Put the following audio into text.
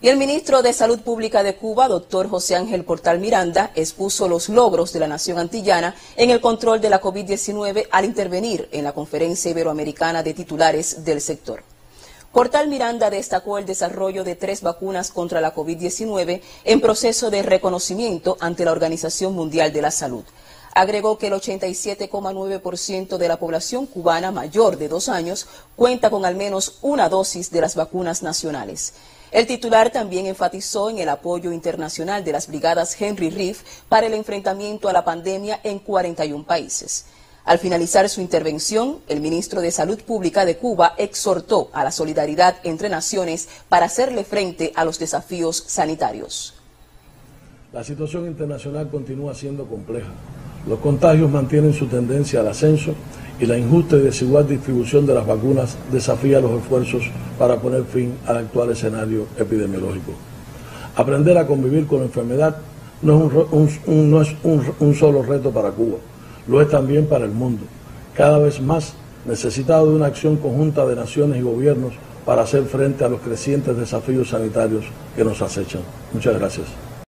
Y el ministro de Salud Pública de Cuba, doctor José Ángel Portal Miranda, expuso los logros de la nación antillana en el control de la COVID-19 al intervenir en la Conferencia Iberoamericana de Titulares del sector. Portal Miranda destacó el desarrollo de tres vacunas contra la COVID-19 en proceso de reconocimiento ante la Organización Mundial de la Salud. Agregó que el 87,9% de la población cubana mayor de dos años cuenta con al menos una dosis de las vacunas nacionales. El titular también enfatizó en el apoyo internacional de las brigadas Henry Riff para el enfrentamiento a la pandemia en 41 países. Al finalizar su intervención, el ministro de Salud Pública de Cuba exhortó a la solidaridad entre naciones para hacerle frente a los desafíos sanitarios. La situación internacional continúa siendo compleja. Los contagios mantienen su tendencia al ascenso y la injusta y desigual distribución de las vacunas desafía los esfuerzos para poner fin al actual escenario epidemiológico. Aprender a convivir con la enfermedad no es, un, un, solo reto para Cuba, lo es también para el mundo, cada vez más necesitado de una acción conjunta de naciones y gobiernos para hacer frente a los crecientes desafíos sanitarios que nos acechan. Muchas gracias.